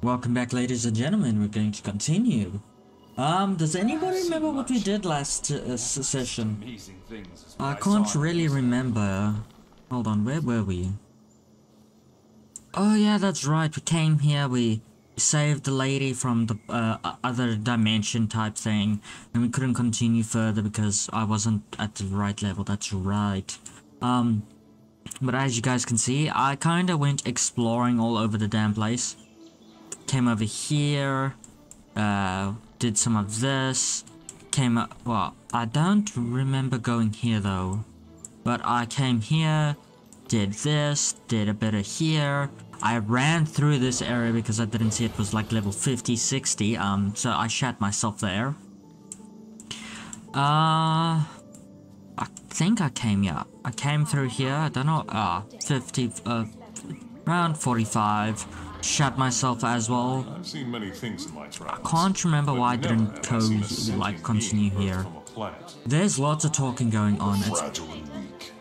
Welcome back, ladies and gentlemen. We're going to continue. Um, does anybody remember what we did last uh, session? I can't really remember. Hold on, where were we? Oh yeah, that's right. We came here, we saved the lady from the uh, other dimension type thing, and we couldn't continue further because I wasn't at the right level. That's right. Um, but as you guys can see, I kinda went exploring all over the damn place. Came over here, uh, did some of this, came up, well, I don't remember going here though. But I came here, did this, did a bit of here. I ran through this area because I didn't see it was like level 50, 60, um, so I shat myself there. Uh, I think I came, here. I came through here, I don't know, uh, 50, uh, around 45, shut myself as well. I've seen many things in my travels. I can't remember why I didn't go, like, continue here. There's lots of talking going on. It's fragile and weak.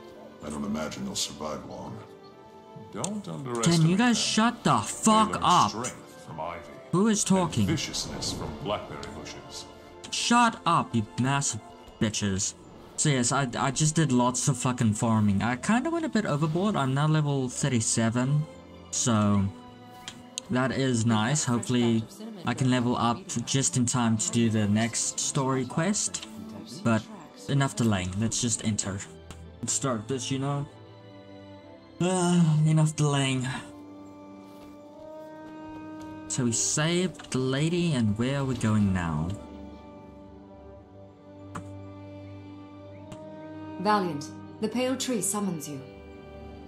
I don't imagine they'll survive long. Don't underestimate Can you guys shut the fuck up? Who is talking? viciousness from blackberry bushes. Shut up, you massive bitches. So yes, I, I just did lots of fucking farming. I kinda went a bit overboard. I'm now level 37. So, that is nice. Hopefully, I can level up just in time to do the next story quest. But, enough delaying. Let's just enter. Let's start this, you know? Uh, enough delaying. So we saved the lady and where are we going now? Valiant, the pale tree summons you.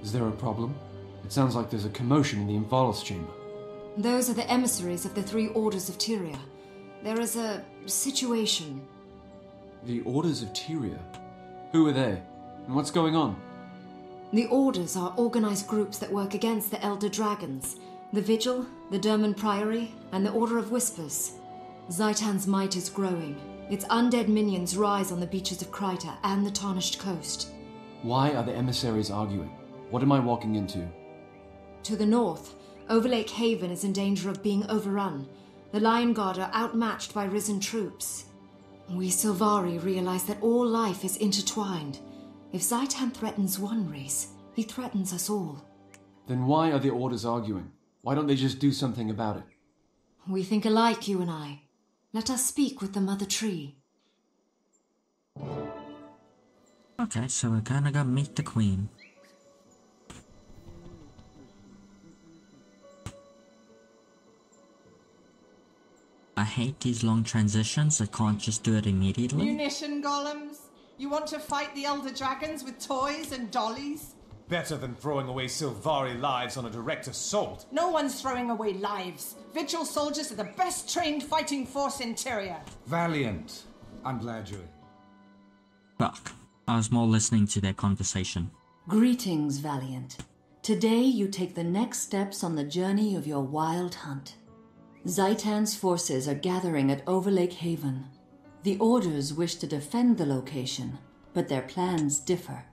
Is there a problem? It sounds like there's a commotion in the Invalis chamber. Those are the emissaries of the three orders of Tyria. There is a situation. The orders of Tyria? Who are they? And what's going on? The orders are organized groups that work against the Elder Dragons. The Vigil, the Durmand Priory, and the Order of Whispers. Zhaitan's might is growing. Its undead minions rise on the beaches of Kryta and the Tarnished Coast. Why are the emissaries arguing? What am I walking into? To the north, Overlake Haven is in danger of being overrun. The Lion Guard are outmatched by risen troops. We Sylvari realize that all life is intertwined. If Zhaitan threatens one race, he threatens us all. Then why are the orders arguing? Why don't they just do something about it? We think alike, you and I. Let us speak with the Mother Tree. Okay, so we're gonna go meet the Queen. I hate these long transitions, I can't just do it immediately. Munition golems? You want to fight the Elder Dragons with toys and dollies? Better than throwing away Sylvari lives on a direct assault. No one's throwing away lives. Vigil soldiers are the best trained fighting force in Tyria. Valiant. I'm glad you're... Fuck. I was more listening to their conversation. Greetings, Valiant. Today you take the next steps on the journey of your wild hunt. Zhaitan's forces are gathering at Overlake Haven. The Orders wish to defend the location, but their plans differ.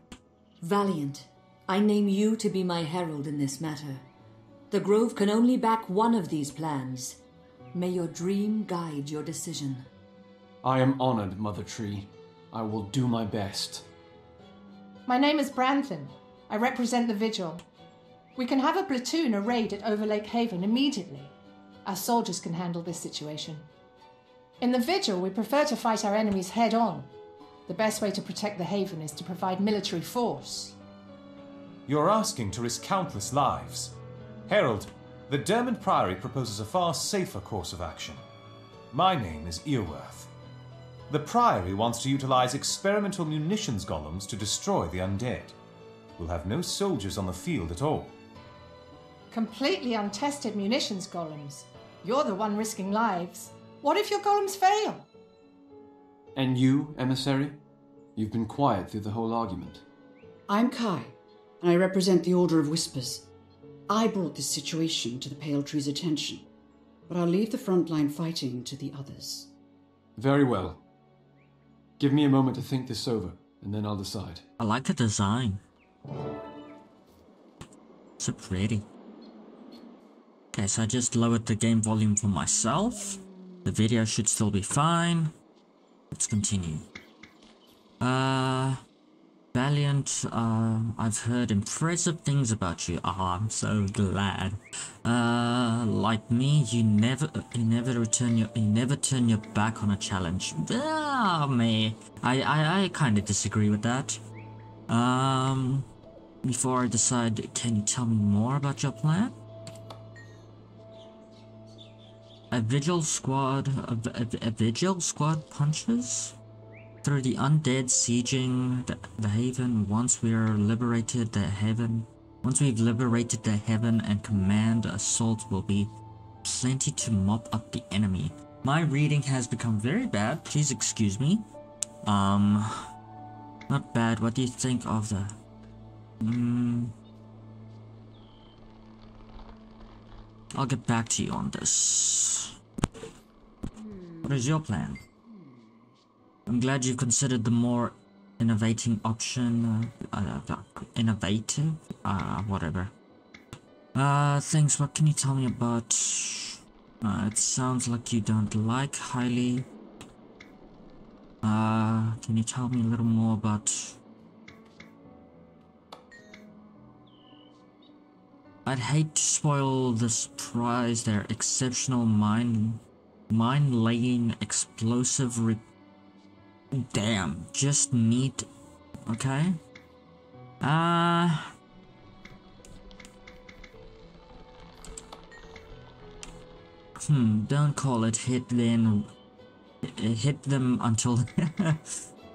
Valiant, I name you to be my herald in this matter. The Grove can only back one of these plans. May your dream guide your decision. I am honored, Mother Tree. I will do my best. My name is Branthan. I represent the Vigil. We can have a platoon arrayed at Overlake Haven immediately. Our soldiers can handle this situation. In the Vigil, we prefer to fight our enemies head on. The best way to protect the Haven is to provide military force. You're asking to risk countless lives. Herald, the Durmand Priory proposes a far safer course of action. My name is Earworth. The Priory wants to utilize experimental munitions golems to destroy the undead. We'll have no soldiers on the field at all. Completely untested munitions golems. You're the one risking lives. What if your golems fail? And you, emissary? You've been quiet through the whole argument. I'm Kai, and I represent the Order of Whispers. I brought this situation to the Pale Tree's attention, but I'll leave the frontline fighting to the others. Very well. Give me a moment to think this over, and then I'll decide. I like the design. So pretty. Okay, so I just lowered the game volume for myself. The video should still be fine. Let's continue. Uh, Valiant, uh, I've heard impressive things about you. Ah, I'm so glad. Uh, like me, you never, you never return your, you never turn your back on a challenge. Ah, me. I, I, I kind of disagree with that. Um, before I decide, can you tell me more about your plan? A vigil squad, a, a, a vigil squad punches through the undead sieging the, the haven. Once we are liberated, the heaven. Once we've liberated the heaven and command assault will be plenty to mop up the enemy. My reading has become very bad. Please excuse me. Um, not bad. What do you think of the? Hmm. I'll get back to you on this. What is your plan? I'm glad you've considered the more innovating option. Uh, uh, innovative? Uh, whatever. Uh, thanks. What can you tell me about... Uh, it sounds like you don't like highly. Uh, can you tell me a little more about... I'd hate to spoil the surprise. Their exceptional mind, mind-laying, explosive. Damn, just neat. Okay. Uh. Hmm. Don't call it hit then. Hit them until.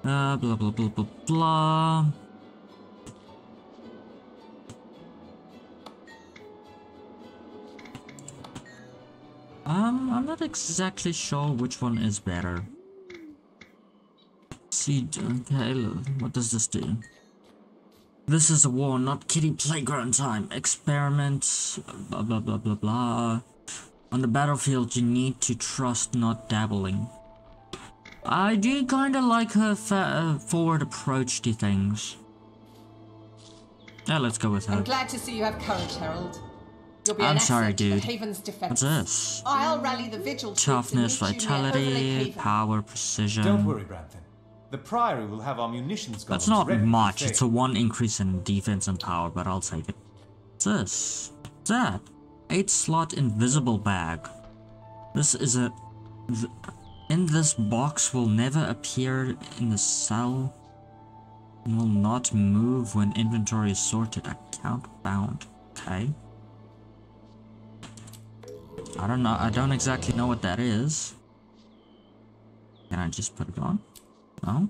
uh. Blah blah blah blah blah. Not exactly sure which one is better. See, okay, what does this do? This is a war, not kiddie playground time. Experiment, blah blah blah blah blah. On the battlefield, you need to trust, not dabbling. I do kind of like her uh, forward approach to things. Yeah, let's go with her. I'm glad to see you have courage, Harold. You'll be I'm sorry, asset to the dude. Haven's defense. What's this? I'll rally the vigil Toughness, and meet you near Overlake vitality, power, precision. Don't worry, Branthan. The Priory will have our munitions That's not ready much. It's a one increase in defense and power, but I'll take it. What's this? What's that? Eight slot invisible bag. This is a. th- In this box will never appear in the cell. and Will not move when inventory is sorted. Account bound. Okay. I don't know. I don't exactly know what that is. Can I just put it on? No.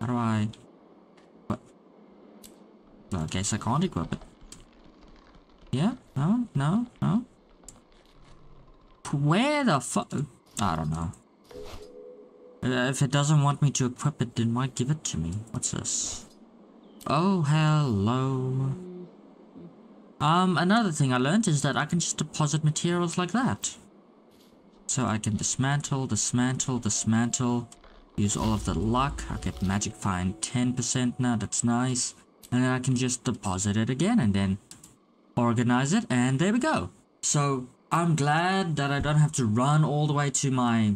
How do I... What? Well, I guess I can't equip it. Yeah? No? No? No? Where the fuck? I don't know. Uh, If it doesn't want me to equip it, then why give it to me? What's this? Oh, hello. Um, another thing I learned is that I can just deposit materials like that. So I can dismantle, dismantle, dismantle, use all of the luck. I get magic fine 10% now, that's nice. And then I can just deposit it again and then organize it and there we go. So I'm glad that I don't have to run all the way to my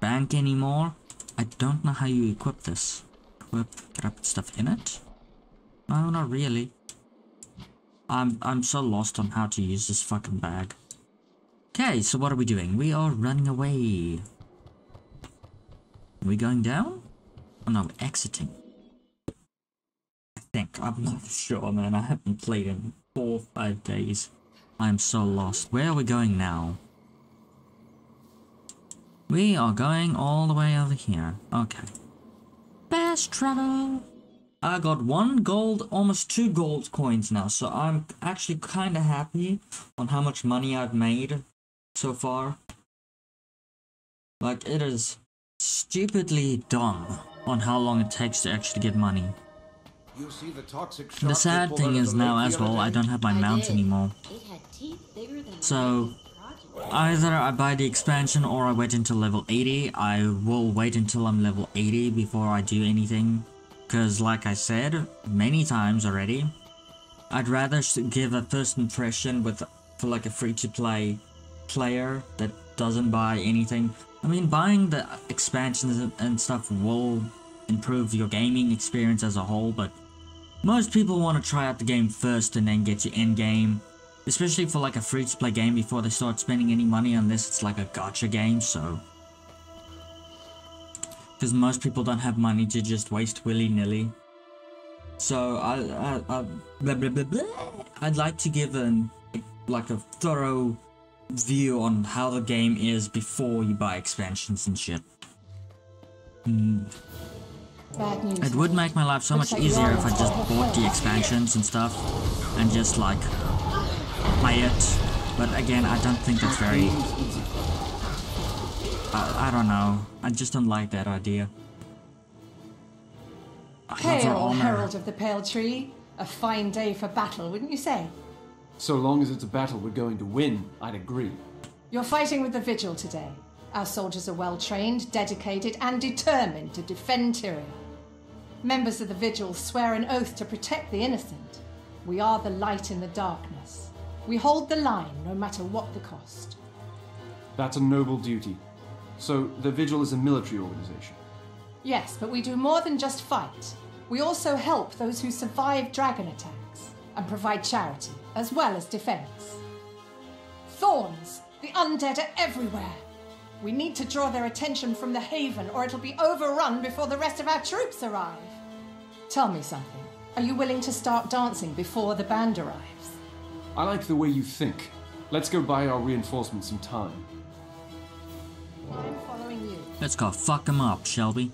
bank anymore. I don't know how you equip this. Equip, can I put stuff in it? No, not really. I'm I'm so lost on how to use this fucking bag. Okay, so what are we doing? We are running away. Are we going down? Oh no, exiting. I think. I'm not sure, man. I haven't played in four or five days. I am so lost. Where are we going now? We are going all the way over here. Okay. Best travel! I got one gold, almost two gold coins now, so I'm actually kind of happy on how much money I've made so far. Like, it is stupidly dumb on how long it takes to actually get money. You see the toxic The shark they sad thing is now as the other well, I don't have my mount anymore. It had teeth bigger than So, either I buy the expansion or I wait until level 80. I will wait until I'm level 80 before I do anything. Because like I said many times already, I'd rather give a first impression with for like a free to play player that doesn't buy anything. I mean, buying the expansions and- stuff will improve your gaming experience as a whole, but most people want to try out the game first and then get to end game. Especially for like a free to play game before they start spending any money unless it's like a gotcha game, so. Because most people don't have money to just waste willy nilly. So I, I, I blah, blah, blah, blah. I'd like to give an like a thorough view on how the game is before you buy expansions and shit. Mm, Bad news. it would make my life so much easier if I just bought the expansions and stuff and just like play it. But again, I don't think that's very. I, I don't know. I just don't like that idea. I love Hail. Herald of the Pale Tree. A fine day for battle, wouldn't you say? So long as it's a battle we're going to win, I'd agree. You're fighting with the Vigil today. Our soldiers are well trained, dedicated, and determined to defend Tyria. Members of the Vigil swear an oath to protect the innocent. We are the light in the darkness. We hold the line no matter what the cost. That's a noble duty. So, the Vigil is a military organization. Yes, but we do more than just fight. We also help those who survive dragon attacks and provide charity as well as defense. Thorns! The undead are everywhere! We need to draw their attention from the haven or it'll be overrun before the rest of our troops arrive. Tell me something. Are you willing to start dancing before the band arrives? I like the way you think. Let's go buy our reinforcements some time. Let's go fuck him up, shall we?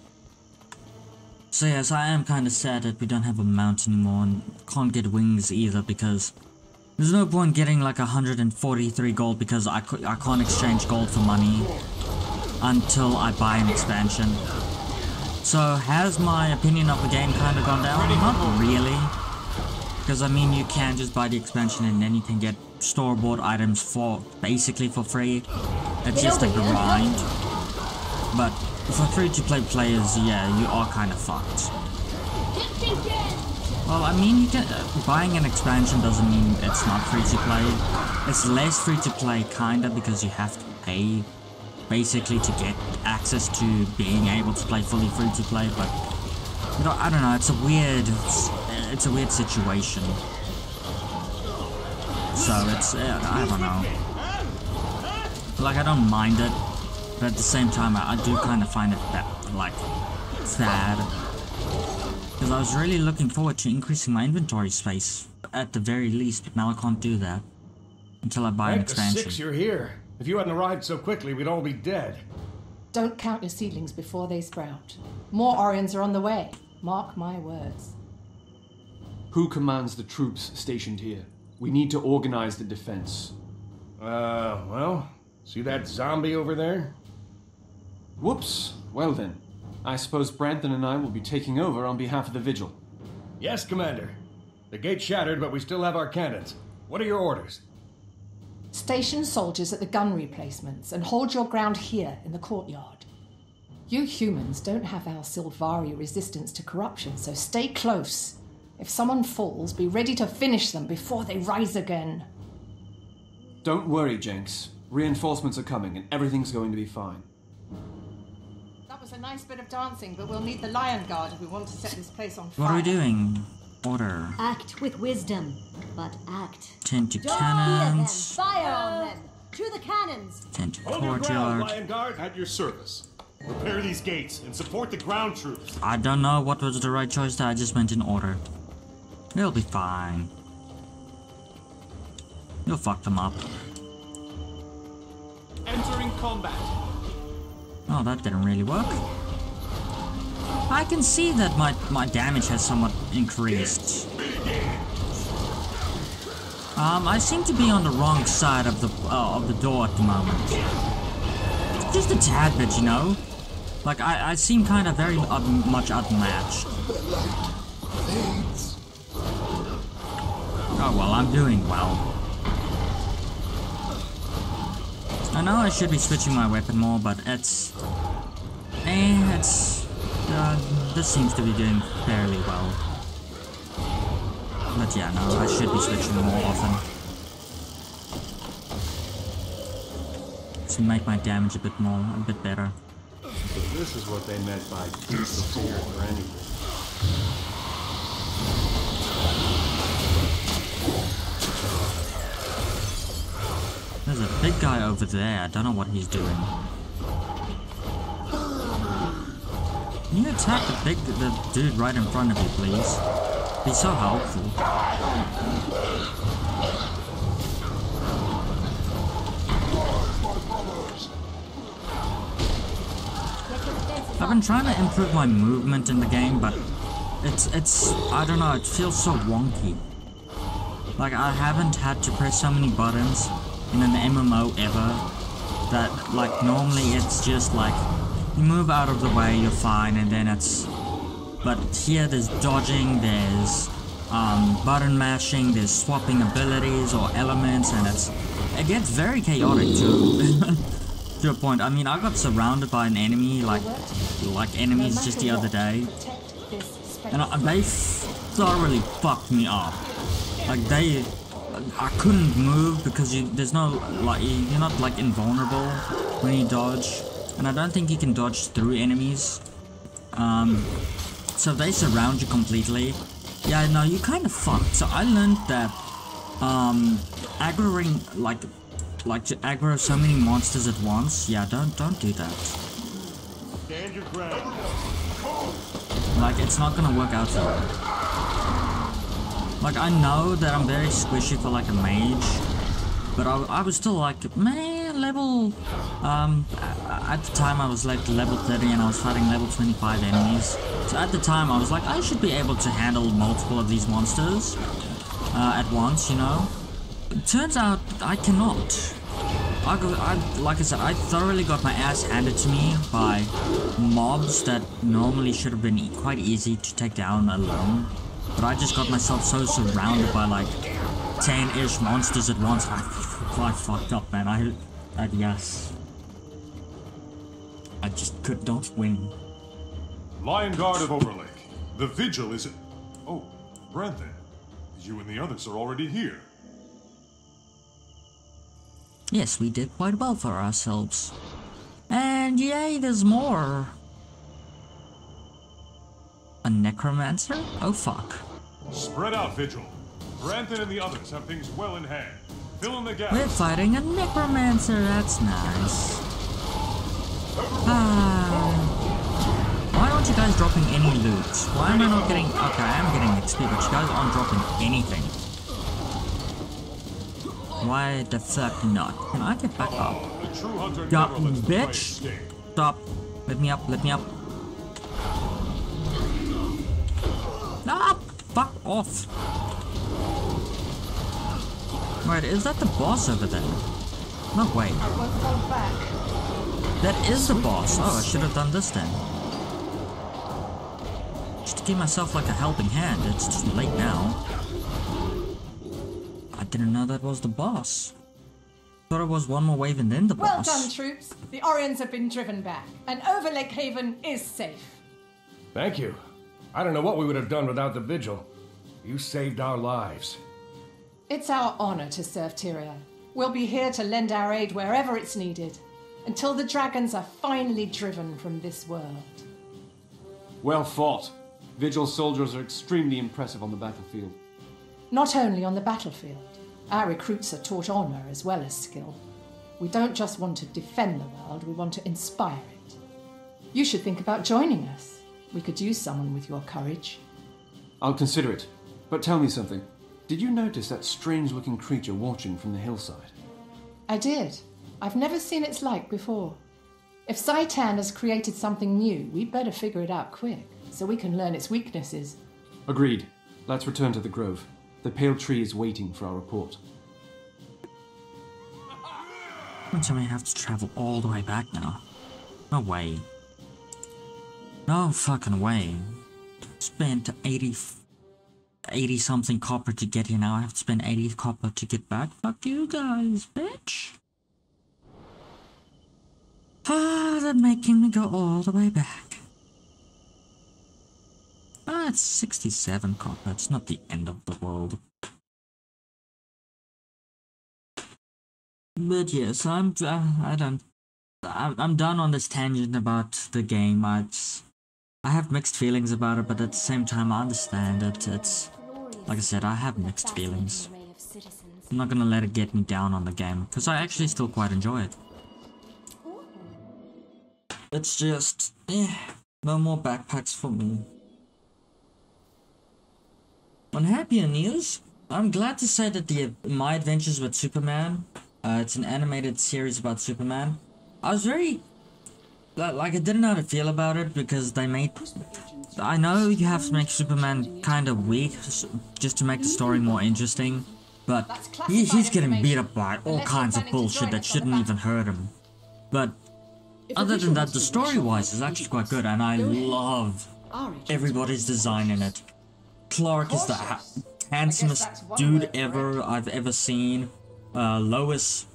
So yes, I am kinda sad that we don't have a mount anymore and can't get wings either because there's no point getting like 143 gold because I, I can't exchange gold for money until I buy an expansion. So has my opinion of the game kinda gone down? Not really. Because I mean you can just buy the expansion and then you can get store-bought items for basically for free. It's just a grind. But for free-to-play players, yeah, you are kind of fucked. Well, I mean, you can uh, buying an expansion doesn't mean it's not free-to-play. It's less free-to-play, kinda, because you have to pay, basically, to get access to being able to play fully free-to-play. But you know, I don't know. It's a weird, it's, it's a weird situation. So it's, uh, I don't know. Like, I don't mind it, but at the same time, I, I do kind of find it that, like, sad. Because I was really looking forward to increasing my inventory space, at the very least, but now I can't do that. Until I buy an Thank the expansion. six you're here. If you hadn't arrived so quickly, we'd all be dead. Don't count your seedlings before they sprout. More Orions are on the way. Mark my words. Who commands the troops stationed here? We need to organize the defense. Uh, well, see that zombie over there? Whoops. Well then, I suppose Branthan and I will be taking over on behalf of the Vigil. Yes, Commander. The gate shattered, but we still have our cannons. What are your orders? Station soldiers at the gun replacements and hold your ground here in the courtyard. You humans don't have our Sylvari resistance to corruption, so stay close. If someone falls, be ready to finish them before they rise again. Don't worry, Jenks. Reinforcements are coming and everything's going to be fine. That was a nice bit of dancing, but we'll need the Lion Guard if we want to set this place on fire. What are we doing? Order. Act with wisdom, but act. Tend to Don't cannons. Fire on them. To the cannons. Tend to Hold your ground, courtyard. Lion Guard. At your service. Repair these gates and support the ground troops. I don't know what was the right choice there, I just went in order. It'll be fine. You'll fuck them up. Entering combat. Oh, that didn't really work. I can see that my, my damage has somewhat increased. Um, I seem to be on the wrong side of the uh, of the door at the moment. Just a tad bit, you know? Like, I, I seem kind of very much unmatched. Oh well, I'm doing well. I know I should be switching my weapon more, but it's... Eh, it's... Uh, this seems to be doing fairly well. But yeah, no, I should be switching more often. To make my damage a bit more, a bit better. So this is what they meant by disappear for anything. Big guy over there. I don't know what he's doing. Can you attack the big the dude right in front of you, please? Be so helpful. I've been trying to improve my movement in the game, but it's it's I don't know. It feels so wonky. Like I haven't had to press so many buttons in an MMO ever that like normally it's just like you move out of the way, you're fine, and then it's. But here there's dodging, there's um, button mashing, there's swapping abilities or elements, and it's it gets very chaotic to to a point. I mean, I got surrounded by an enemy like like enemies just the other day, and I, they thoroughly fucked me up. Like they, I couldn't move because you, there's no like you're not like invulnerable when you dodge, and I don't think you can dodge through enemies. Um, so they surround you completely. Yeah, no, you kind of fucked. So I learned that um, aggroing like like to aggro so many monsters at once. Yeah, don't don't do that. Stand your ground. Like it's not gonna work out for you. Like, I know that I'm very squishy for, like, a mage. But I, I was still, like, man, level... Um, at the time I was, like, level 30 and I was fighting level 25 enemies. So at the time I was like, I should be able to handle multiple of these monsters. Uh, at once, you know? It turns out I cannot. I, I, like I said, I thoroughly got my ass handed to me by mobs that normally should have been quite easy to take down alone. But I just got myself so surrounded by like 10-ish monsters at once. I, I fucked up, man. I, I, yes. I just could not win. Lion Guard of Overlake. The vigil is... Oh, Branthan. You and the others are already here. Yes, we did quite well for ourselves. And yay, there's more. A necromancer? Oh fuck. Spread out, Vigil. Branthan and the others have things well in hand. Fill in the gaps. We're fighting a necromancer, that's nice. Ah. Why aren't you guys dropping any loot? Why am I not getting... Okay, I am getting XP, but you guys aren't dropping anything. Why the fuck not? Can I get back up? Yeah, bitch! Stop. Let me up, let me up. Off. Right, is that the boss over there? No, wait. That is the boss. Oh, I should have done this then. Just to give myself like a helping hand. It's too late now. I didn't know that was the boss. Thought it was one more wave and then the Well boss. done, troops. The Orions have been driven back, and Overlake Haven is safe. Thank you. I don't know what we would have done without the vigil. You saved our lives. It's our honor to serve Tyria. We'll be here to lend our aid wherever it's needed, until the dragons are finally driven from this world. Well fought. Vigil soldiers are extremely impressive on the battlefield. Not only on the battlefield, our recruits are taught honor as well as skill. We don't just want to defend the world, we want to inspire it. You should think about joining us. We could use someone with your courage. I'll consider it. But tell me something. Did you notice that strange looking creature watching from the hillside? I did. I've never seen its like before. If Zhaitan has created something new, we'd better figure it out quick, so we can learn its weaknesses. Agreed. Let's return to the grove. The pale tree is waiting for our report. Don't tell me have to travel all the way back now. No way. No fucking way. Spent 80, 80 something copper to get here now. I have to spend 80 copper to get back. Fuck you guys, bitch. Ah, they're making me go all the way back. Ah, it's 67 copper. It's not the end of the world. But yes, I'm. Uh, I don't. I'm, I'm done on this tangent about the game. I I have mixed feelings about it, but at the same time, I understand it. It's like I said, I have mixed feelings. I'm not gonna let it get me down on the game because I actually still quite enjoy it. It's just, eh, no more backpacks for me. On happier news, I'm glad to say that the My Adventures with Superman, uh, it's an animated series about Superman. I was very, like, I didn't know how to feel about it because they made. I know you have to make Superman kind of weak just to make the story more interesting, but he, he's getting beat up by all kinds of bullshit that shouldn't even hurt him. But other than that, the story-wise is actually quite good, and I love everybody's design in it. Clark is the ha handsomest dude ever I've ever seen. Uh, Lois,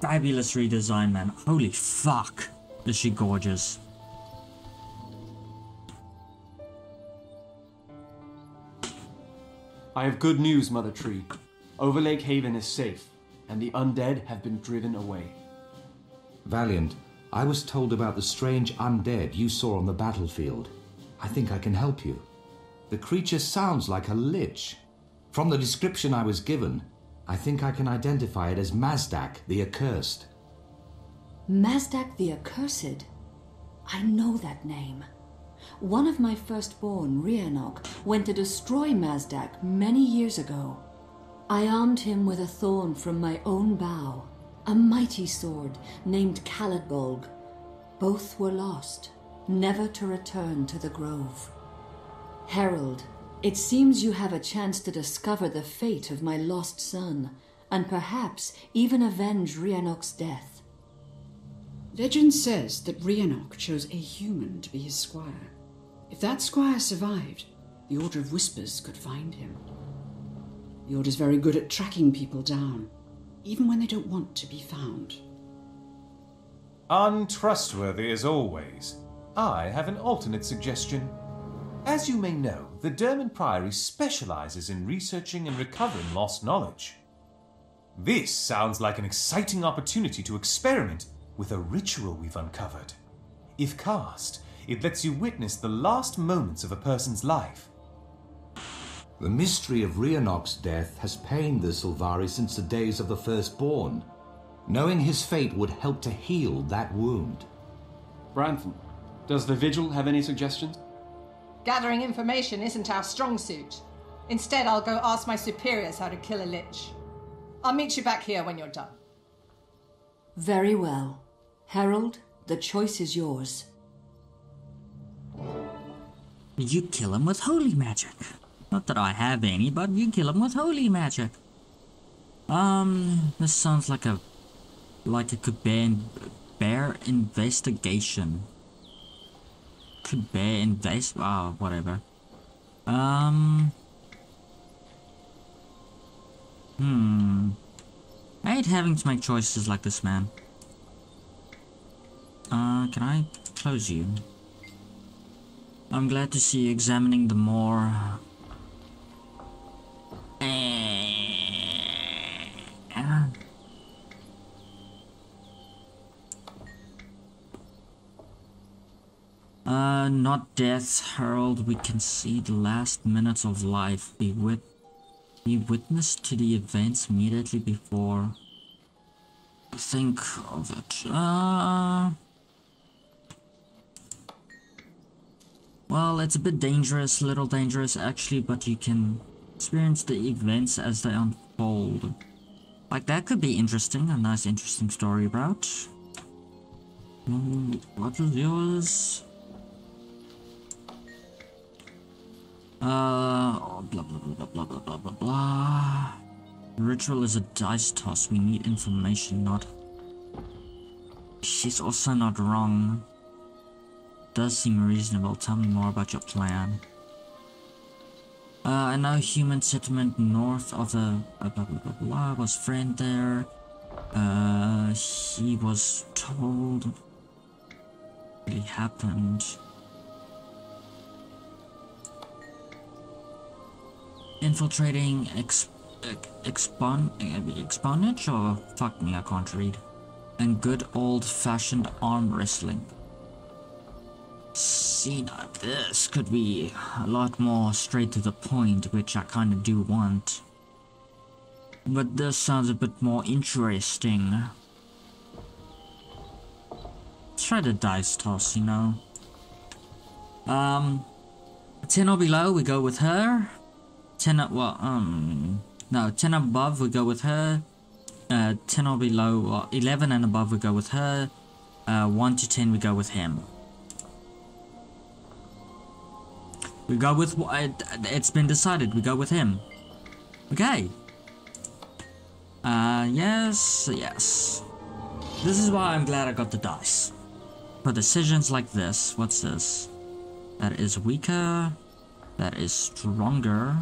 fabulous redesign, man. Holy fuck, is she gorgeous. I have good news, Mother Tree. Overlake Haven is safe, and the undead have been driven away. Valiant, I was told about the strange undead you saw on the battlefield. I think I can help you. The creature sounds like a lich. From the description I was given, I think I can identify it as Mazdak the Accursed. Mazdak the Accursed? I know that name. One of my firstborn, Riannoc, went to destroy Mazdak many years ago. I armed him with a thorn from my own bow, a mighty sword named Caladbolg. Both were lost, never to return to the grove. Herald, it seems you have a chance to discover the fate of my lost son, and perhaps even avenge Riannoc's death. Legend says that Riannoc chose a human to be his squire. If that squire survived, the Order of Whispers could find him. The Order's very good at tracking people down, even when they don't want to be found. Untrustworthy as always. I have an alternate suggestion. As you may know, the Durmand Priory specializes in researching and recovering lost knowledge. This sounds like an exciting opportunity to experiment with a ritual we've uncovered. If cast, it lets you witness the last moments of a person's life. The mystery of Riannoc's death has pained the Sylvari since the days of the Firstborn. Knowing his fate would help to heal that wound. Branthan, does the Vigil have any suggestions? Gathering information isn't our strong suit. Instead, I'll go ask my superiors how to kill a lich. I'll meet you back here when you're done. Very well. Herald, the choice is yours. You kill him with holy magic. Not that I have any, but you kill him with holy magic. Um, this sounds like a like a could bear, bear investigation. Could bear invest ah oh, whatever. Um Hmm. I hate having to make choices like this, man. Uh, can I close you? I'm glad to see you examining the more... Uh, not death, Harold. We can see the last minutes of life. Be with, be witness to the events immediately before. Think of it. Uh. Well, it's a bit dangerous, a little dangerous actually, but you can experience the events as they unfold. Like, that could be interesting, a nice interesting story about. Mm, what is yours? Uh, blah blah blah blah blah blah blah blah. Ritual is a dice toss. We need information, not. She's also not wrong. Does seem reasonable. Tell me more about your plan. Uh, I know human settlement north of the uh, blah blah blah blah was friend there. Uh, he was told. Really happened. Infiltrating ex, ex expon, exponage or fuck me, I can't read. And good old-fashioned arm wrestling. See now, this could be a lot more straight to the point, which I kind of do want. But this sounds a bit more interesting. Let's try the dice toss, you know. Um, 10 or below, we go with her. 10 up, well, um, no, 10 above, we go with her. Uh, 10 or below, well, 11 and above, we go with her. Uh, 1 to 10, we go with him. We go with, what it's been decided, we go with him. Okay. Uh, yes, yes. This is why I'm glad I got the dice. For decisions like this, what's this? That is weaker. That is stronger.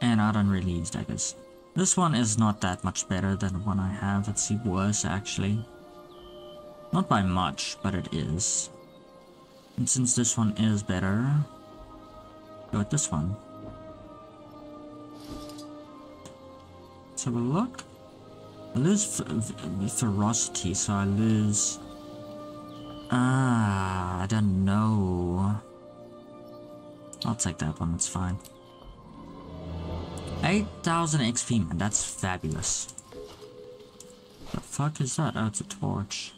And I don't really use daggers. This one is not that much better than the one I have. See, worse actually. Not by much, but it is. And since this one is better, go with this one. Let's have a look. I lose ferocity, so I lose... Ah, I don't know. I'll take that one, it's fine. 8,000 XP, man, that's fabulous. The fuck is that? Oh, it's a torch.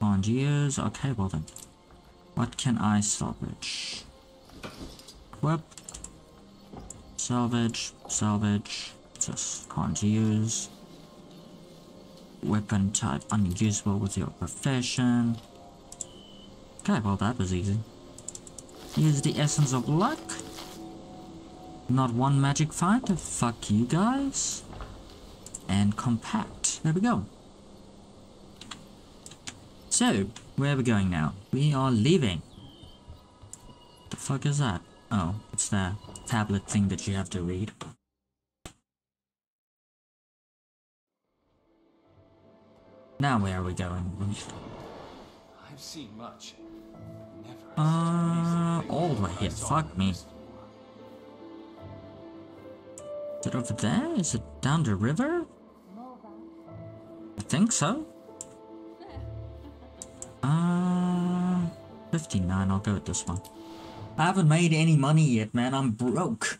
On use. Okay, well then. What can I salvage? Equip. Salvage. Salvage. Just can't use. Weapon type unusable with your profession. Okay, well that was easy. Use the essence of luck. Not one magic find. Fuck you guys. And compact. There we go. So, where are we going now? We are leaving. The fuck is that? Oh, it's the tablet thing that you have to read. Now where are we going? I've seen much. Never. Uh, all the way here. Fuck me. Is it over there? Is it down the river? I think so. 59, I'll go with this one. I haven't made any money yet, man. I'm broke.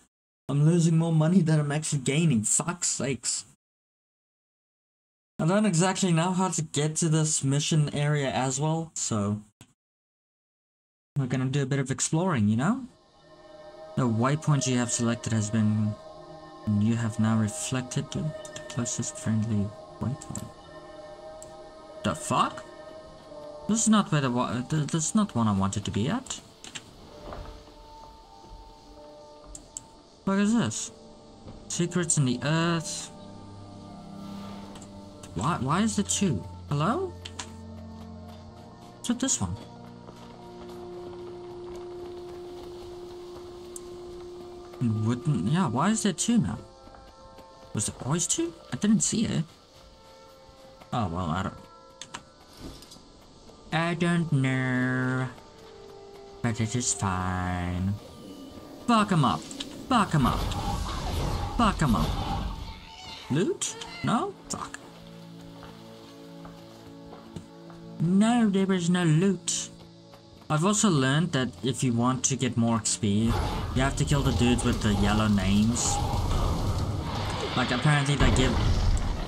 I'm losing more money than I'm actually gaining. Fuck's sakes. I don't exactly know how to get to this mission area as well, so... We're gonna do a bit of exploring, you know? The waypoint you have selected has been... You have now reflected the closest friendly waypoint. The fuck? This is not where the... Uh, this is not one I wanted to be at. What is this? Secrets in the earth. Why, why is it two? Hello? What's with this one? Wouldn't, yeah, why is there two now? Was there always two? I didn't see it. Oh, well, I don't... I don't know. But it is fine. Fuck him up. Fuck him up. Fuck him up. Loot? No? Fuck. No, there is no loot. I've also learned that if you want to get more XP, you have to kill the dudes with the yellow names. Like apparently they give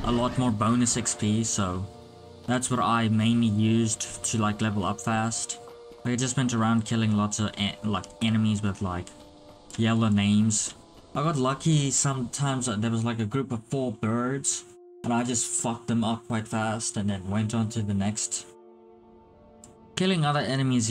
a lot more bonus XP, so that's what I mainly used to like level up fast. I just went around killing lots of like enemies with like yellow names. I got lucky sometimes there was like a group of four birds and I just fucked them up quite fast and then went on to the next Killing other enemies